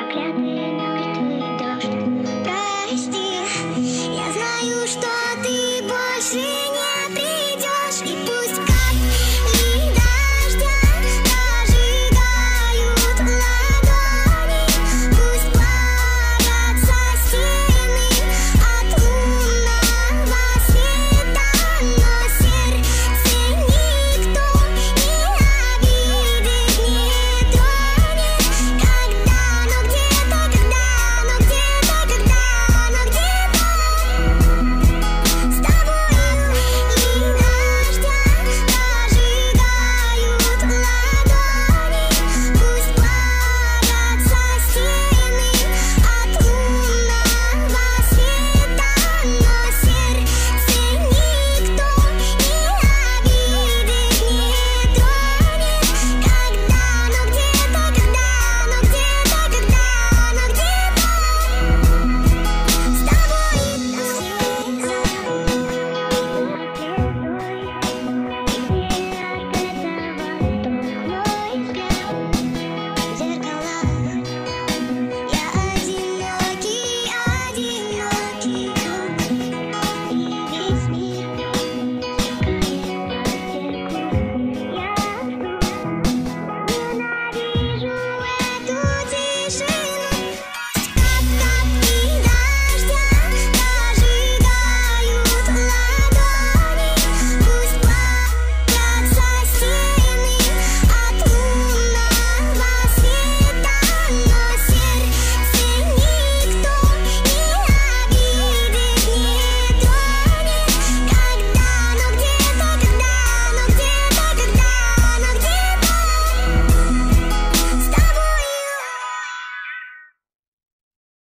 Oklahoma.